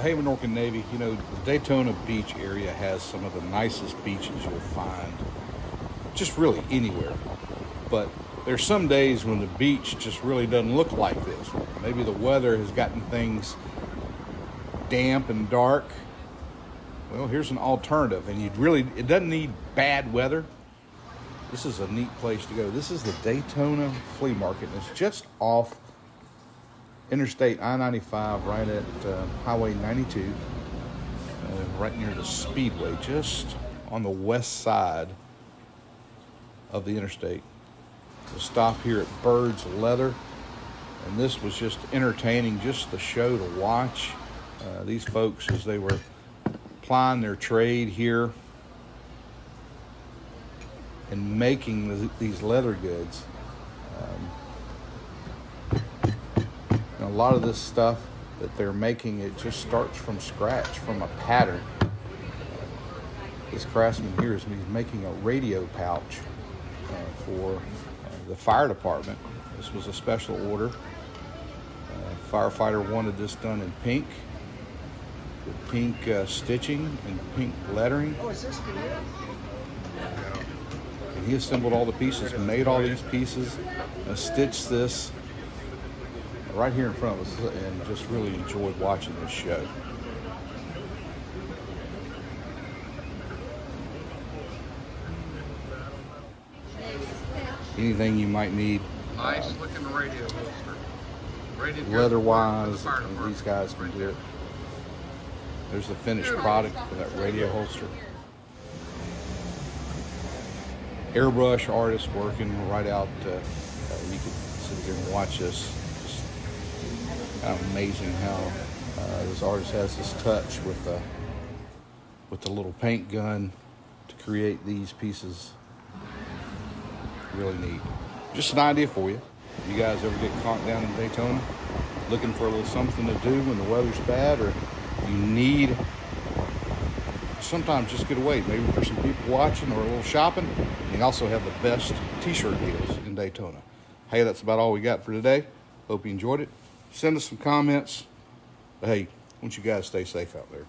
Hey, Minorcan Navy, you know, the Daytona Beach area has some of the nicest beaches you'll find just really anywhere. But there's some days when the beach just really doesn't look like this. Maybe the weather has gotten things damp and dark. Well, here's an alternative, and you'd really it doesn't need bad weather. This is a neat place to go. This is the Daytona Flea Market, and it's just off Interstate I-95, right at uh, Highway 92, uh, right near the Speedway, just on the west side of the interstate. We'll stop here at Bird's Leather, and this was just entertaining, just the show to watch. Uh, these folks, as they were plying their trade here and making the, these leather goods. Um, a lot of this stuff that they're making, it just starts from scratch, from a pattern. This craftsman here is making a radio pouch uh, for uh, the fire department. This was a special order. Uh, firefighter wanted this done in pink, with pink uh, stitching and pink lettering. Oh, is this good? And he assembled all the pieces, made all these pieces, stitched this right here in front of us, and just really enjoyed watching this show. Anything you might need Nice looking radio holster. Rated good leather for wise, the and these guys can do it. There's the finished product for that radio holster. Airbrush artist working right out. Uh, uh, you can sit here and watch this. Kind of amazing how uh, this artist has this touch with the with the little paint gun to create these pieces. Really neat. Just an idea for you. If You guys ever get caught down in Daytona looking for a little something to do when the weather's bad or you need sometimes just get away, maybe for some people watching or a little shopping. You also have the best t-shirt deals in Daytona. Hey, that's about all we got for today. Hope you enjoyed it. Send us some comments. But hey, I want you guys to stay safe out there.